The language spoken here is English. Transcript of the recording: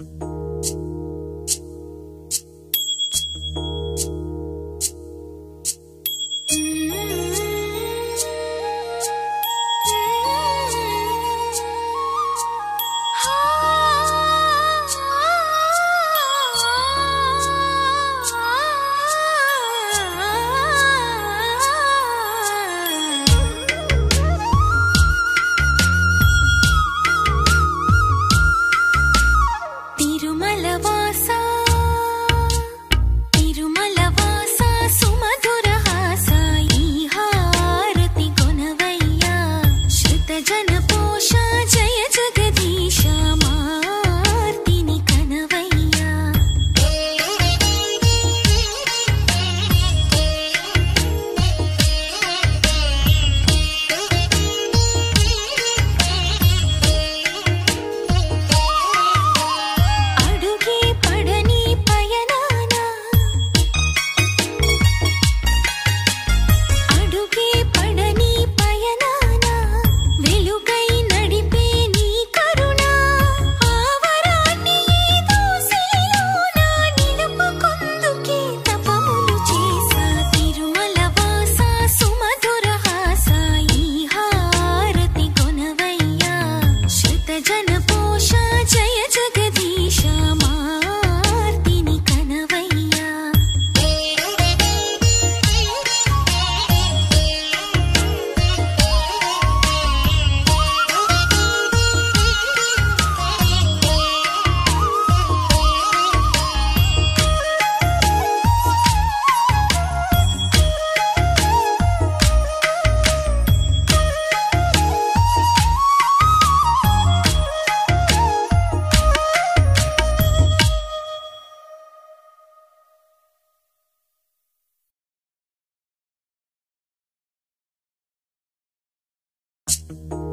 you trying to pull Independent. you